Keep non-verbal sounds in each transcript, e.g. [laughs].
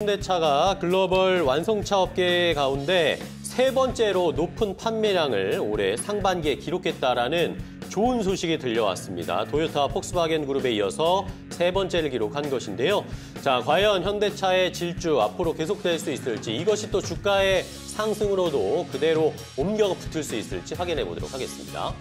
현대차가 글로벌 완성차 업계 가운데 세 번째로 높은 판매량을 올해 상반기에 기록했다라는 좋은 소식이 들려왔습니다. 도요타 폭스바겐 그룹에 이어서 세 번째를 기록한 것인데요. 자, 과연 현대차의 질주 앞으로 계속될 수 있을지 이것이 또 주가의 상승으로도 그대로 옮겨 붙을 수 있을지 확인해 보도록 하겠습니다.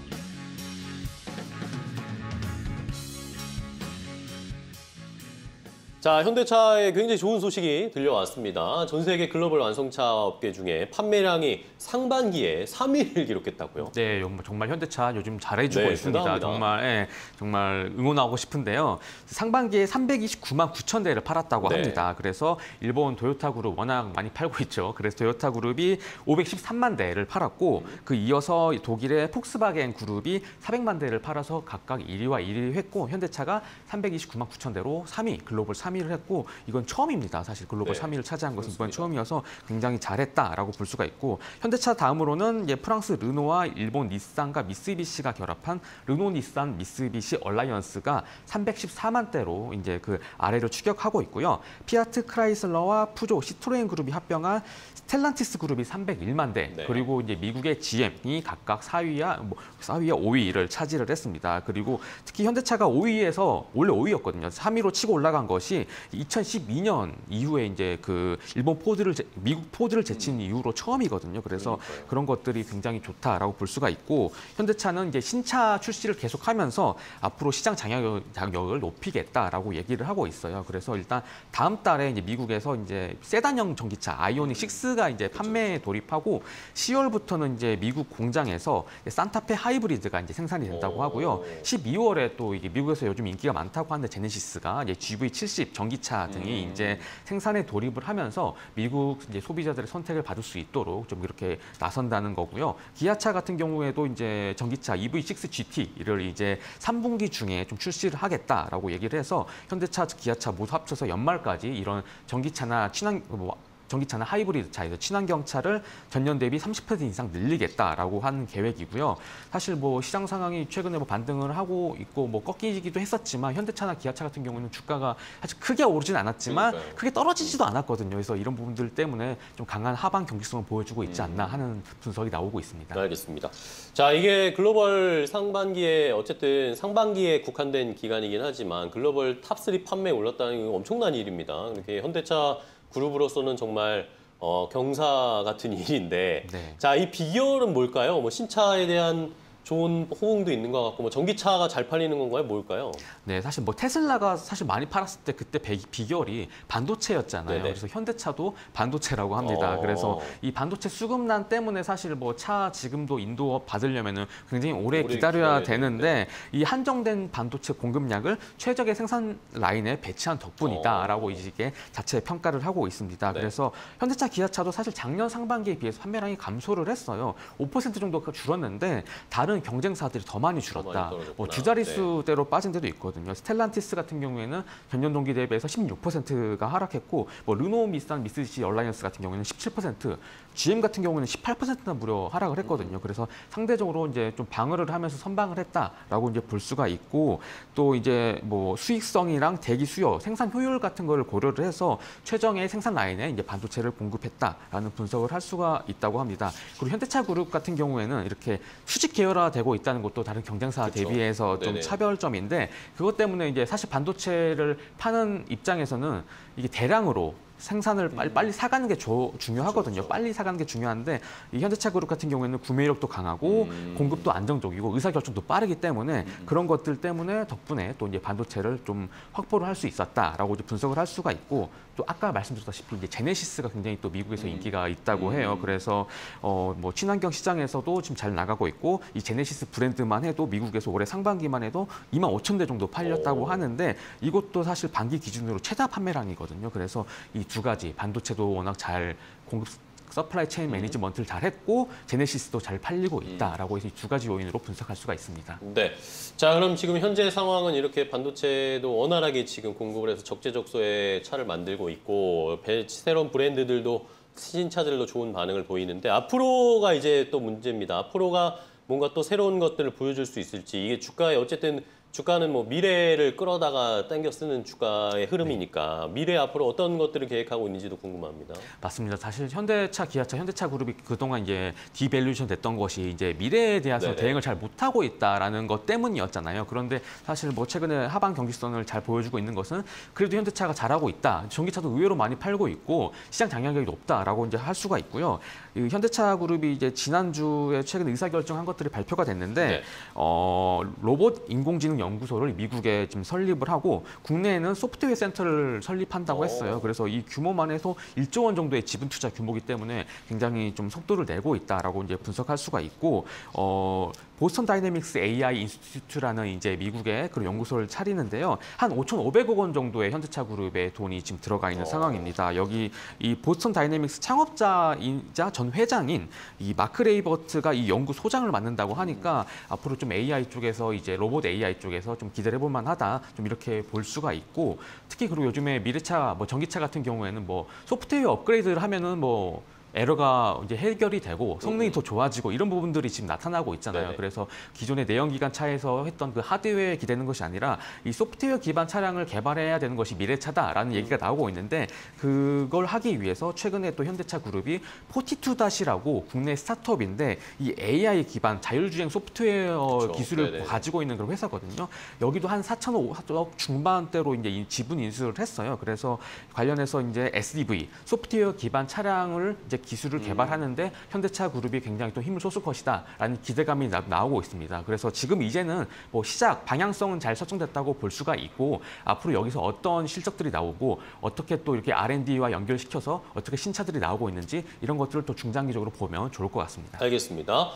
자, 현대차의 굉장히 좋은 소식이 들려왔습니다. 전 세계 글로벌 완성차 업계 중에 판매량이 상반기에 3위를 기록했다고요. 네, 정말 현대차 요즘 잘해주고 네, 있습니다. 대단합니다. 정말 예, 정말 응원하고 싶은데요. 상반기에 329만 9천 대를 팔았다고 네. 합니다. 그래서 일본 도요타 그룹 워낙 많이 팔고 있죠. 그래서 도요타 그룹이 513만 대를 팔았고 그 이어서 독일의 폭스바겐 그룹이 400만 대를 팔아서 각각 1위와 1위 했고 현대차가 329만 9천 대로 3위 글로벌 3위 를 했고 이건 처음입니다. 사실 글로벌 네, 3위를 차지한 것은 이번. 처음이어서 굉장히 잘했다라고 볼 수가 있고 현대차 다음으로는 이제 프랑스 르노와 일본 닛산과 미쓰비시가 결합한 르노 닛산 미쓰비시 얼라이언스가 314만 대로 이제 그 아래를 추격하고 있고요. 피아트 크라이슬러와 푸조 시트로엔 그룹이 합병한 스텔란티스 그룹이 301만 대 네. 그리고 이제 미국의 GM이 각각 4위와 뭐 4위와 5위를 차지를 했습니다. 그리고 특히 현대차가 5위에서 원래 5위였거든요. 3위로 치고 올라간 것이 2012년 이후에 이제 그 일본 포드를 제- 미국 포드를 제친 이후로 처음이거든요. 그래서 음. 그러니까요. 그런 것들이 굉장히 좋다라고 볼 수가 있고 현대차는 이제 신차 출시를 계속하면서 앞으로 시장 장악을 높이겠다라고 얘기를 하고 있어요. 그래서 일단 다음 달에 이제 미국에서 이제 세단형 전기차 아이오닉 6가 이제 판매에 돌입하고 10월부터는 이제 미국 공장에서 산타페 하이브리드가 이제 생산이 된다고 오. 하고요. 12월에 또 이게 미국에서 요즘 인기가 많다고 하는데 제네시스가 이제 GV70 전기차 등이 음. 이제 생산에 돌입을 하면서 미국 이제 소비자들의 선택을 받을 수 있도록 좀 이렇게 나선다는 거고요. 기아차 같은 경우에도 이제 전기차 EV6 GT를 이제 3분기 중에 좀 출시를 하겠다라고 얘기를 해서 현대차, 기아차 모두 합쳐서 연말까지 이런 전기차나 친환 뭐 전기차나 하이브리드 차에서 친환경 차를 전년 대비 30% 이상 늘리겠다라고 하는 계획이고요. 사실 뭐 시장 상황이 최근에 뭐 반등을 하고 있고 뭐 꺾이기도 했었지만 현대차나 기아차 같은 경우는 주가가 사실 크게 오르진 않았지만 그러니까요. 크게 떨어지지도 않았거든요. 그래서 이런 부분들 때문에 좀 강한 하방 경직성을 보여주고 있지 음. 않나 하는 분석이 나오고 있습니다. 알겠습니다. 자, 이게 글로벌 상반기에 어쨌든 상반기에 국한된 기간이긴 하지만 글로벌 탑3 판매에 올랐다는 게 엄청난 일입니다. 이렇게 현대차 그룹으로서는 정말 어, 경사 같은 [laughs] 일인데 네. 자, 이 비결은 뭘까요? 뭐 신차에 대한 좋은 호응도 있는 것 같고 뭐 전기차가 잘 팔리는 건가요? 뭘까요? 네, 사실 뭐 테슬라가 사실 많이 팔았을 때 그때 비- 비결이 반도체였잖아요. 네네. 그래서 현대차도 반도체라고 합니다. 어. 그래서 이 반도체 수급난 때문에 사실 뭐 차 지금도 인도 받으려면은 굉장히 오래, 오래 기다려야 되는데 이 한정된 반도체 공급량을 최적의 생산 라인에 배치한 덕분이다라고 어. 이게 자체 평가를 하고 있습니다. 네. 그래서 현대차, 기아차도 사실 작년 상반기에 비해서 판매량이 감소를 했어요. 5% 정도가 줄었는데 다른 경쟁사들이 더 많이 줄었다. 떨어졌구나. 뭐 두 자릿수대로 빠진 데도 있거든요. 스텔란티스 같은 경우에는 전년 동기 대비해서 16%가 하락했고 뭐 르노, 닛산, 미쓰비시 alliance 같은 경우에는 17%, GM 같은 경우는 18%나 무려 하락을 했거든요. 그래서 상대적으로 이제 좀 방어를 하면서 선방을 했다라고 이제 볼 수가 있고 또 이제 뭐 수익성이랑 대기 수요, 생산 효율 같은 거를 고려를 해서 최적의 생산 라인에 이제 반도체를 공급했다라는 분석을 할 수가 있다고 합니다. 그리고 현대차 그룹 같은 경우에는 이렇게 수직 계열화 되고 있다는 것도 다른 경쟁사 그쵸. 대비해서 좀 네네. 차별점인데 그것 때문에 이제 사실 반도체를 파는 입장에서는 이게 대량으로 생산을 빨리, 빨리 사가는 게 조- 중요하거든요. 그쵸. 빨리 사가는 게 중요한데 이 현대차 그룹 같은 경우에는 구매력도 강하고 음. 공급도 안정적이고 의사결정도 빠르기 때문에 그런 것들 때문에 덕분에 또 이제 반도체를 좀 확보를 할 수 있었다라고 이제 분석을 할 수가 있고 또 아까 말씀드렸다시피 이제 제네시스가 굉장히 또 미국에서 음. 인기가 있다고 음. 해요. 그래서 어 뭐 친환경 시장에서도 지금 잘 나가고 있고 이 제네시스 브랜드만 해도 미국에서 올해 상반기만 해도 2만 5천 대 정도 팔렸다고 오. 하는데 이것도 사실 반기 기준으로 최다 판매량이거든요. 그래서 이두 가지 반도체도 워낙 잘 공급 supply chain management를 잘 했고 제네시스도 잘 팔리고 있다라고 해서 이 두 가지 요인으로 분석할 수가 있습니다. 네. 자, 그럼 지금 현재 상황은 이렇게 반도체도 원활하게 지금 공급을 해서 적재적소에 차를 만들고 있고 배- 새로운 브랜드들도 신차들도 좋은 반응을 보이는데 앞으로가 이제 또 문제입니다. 앞으로가 뭔가 또 새로운 것들을 보여줄 수 있을지 이게 주가에 어쨌든 주가는 뭐 미래를 끌어다가 당겨 쓰는 주가의 흐름이니까 미래 앞으로 어떤 것들을 계획하고 있는지도 궁금합니다. 맞습니다. 사실 현대차, 기아차, 현대차 그룹이 그동안 이제 디밸류션 됐던 것이 이제 미래에 대해서 네네. 대응을 잘 못하고 있다라는 것 때문이었잖아요. 그런데 사실 뭐 최근에 하반 경직선을 잘 보여주고 있는 것은 그래도 현대차가 잘하고 있다. 전기차도 의외로 많이 팔고 있고 시장 장악력이 높다라고 이제 할 수가 있고요. 이 현대차 그룹이 이제 지난주에 최근 의사결정한 것들이 발표가 됐는데 네. 어, 로봇 인공지능 연구소를 미국에 지금 설립을 하고 국내에는 소프트웨어 센터를 설립한다고 오. 했어요. 그래서 이 규모만 해서 1조 원 정도의 지분 투자 규모이기 때문에 굉장히 좀 속도를 내고 있다라고 이제 분석할 수가 있고 어, 보스턴 다이내믹스 AI Institute라는 이제 미국의 그런 연구소를 차리는데요. 한 5,500억 원 정도의 현대차 그룹의 돈이 지금 들어가 있는 어. 상황입니다. 여기 이 보스턴 다이내믹스 창업자이자 전 회장인 이 마크 레이버트가 이 연구소장을 맡는다고 하니까 앞으로 좀 AI 쪽에서 이제 로봇 AI 쪽에서 좀 기대를 해볼 만하다. 좀 이렇게 볼 수가 있고 특히 그리고 요즘에 미래차 뭐 전기차 같은 경우에는 뭐 소프트웨어 업그레이드를 하면은 뭐 에러가 이제 해결이 되고 성능이 더 좋아지고 이런 부분들이 지금 나타나고 있잖아요. 네네. 그래서 기존의 내연 기관 차에서 했던 그 하드웨어에 기대는 것이 아니라 이 소프트웨어 기반 차량을 개발해야 되는 것이 미래 차다라는 얘기가 나오고 있는데 그걸 하기 위해서 최근에 또 현대차 그룹이 포티투다시라고 국내 스타트업인데 이 AI 기반 자율주행 소프트웨어 그렇죠. 기술을 네네. 가지고 있는 그런 회사거든요. 여기도 한 4천억 중반대로 이제 이 지분 인수를 했어요. 그래서 관련해서 이제 SDV 소프트웨어 기반 차량을 이제 기술을 개발하는데 현대차 그룹이 굉장히 또 힘을 쏟을 것이다라는 기대감이 나, 나오고 있습니다. 그래서 지금 이제는 뭐 시작 방향성은 잘 설정됐다고 볼 수가 있고 앞으로 여기서 어떤 실적들이 나오고 어떻게 또 이렇게 R&D와 연결시켜서 어떻게 신차들이 나오고 있는지 이런 것들을 또 중장기적으로 보면 좋을 것 같습니다. 알겠습니다.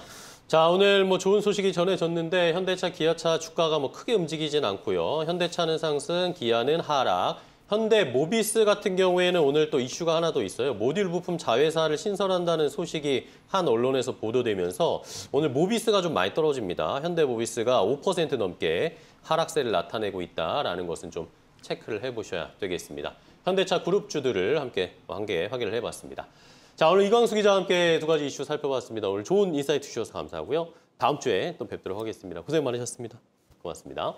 자, 오늘 뭐 좋은 소식이 전해졌는데 현대차, 기아차 주가가 뭐 크게 움직이진 않고요. 현대차는 상승, 기아는 하락. 현대 모비스 같은 경우에는 오늘 또 이슈가 하나 더 있어요. 모듈 부품 자회사를 신설한다는 소식이 한 언론에서 보도되면서 오늘 모비스가 좀 많이 떨어집니다. 현대 모비스가 5% 넘게 하락세를 나타내고 있다라는 것은 좀 체크를 해보셔야 되겠습니다. 현대차 그룹주들을 함께 한개 확인을 해봤습니다. 자, 오늘 이광수 기자와 함께 두 가지 이슈 살펴봤습니다. 오늘 좋은 insight 주셔서 감사하고요. 다음 주에 또 뵙도록 하겠습니다. 고생 많으셨습니다. 고맙습니다.